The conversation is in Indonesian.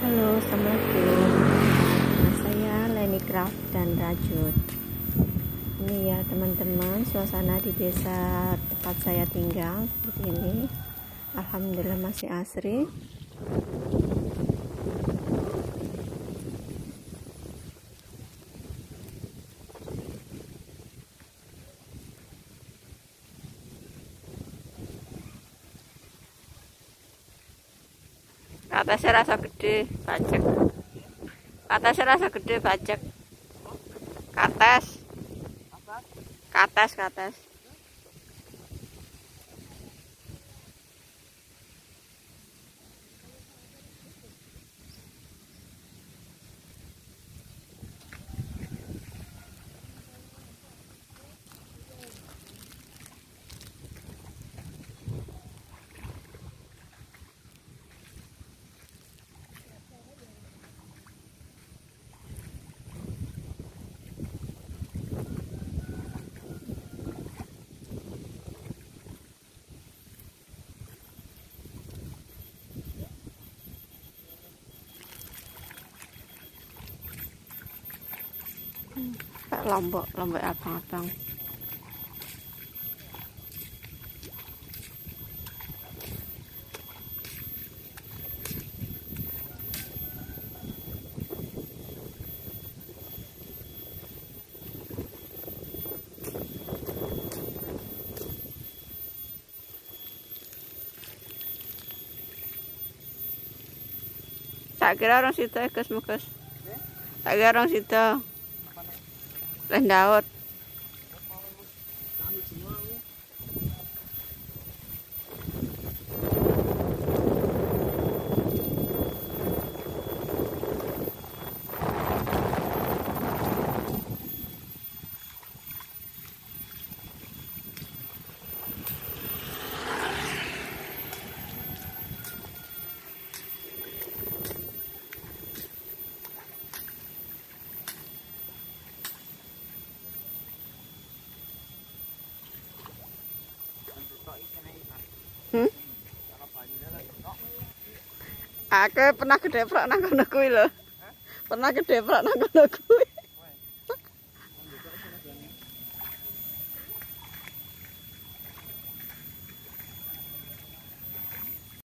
Halo, Assalamualaikum. Nah, Saya Leni Craft dan Rajut. Ini ya teman-teman Suasana di desa tempat saya tinggal Seperti ini. Alhamdulillah masih asri atasnya rasa gede bajek atasnya rasa gede bajek kates. Kates kates lombok lombok abang-abang. Tak kira orang situ ya kes mukas tak kira orang situ đánh Aku pernah gede prak nang kono kuwi lho. Pernah gede prak nang kono kuwi.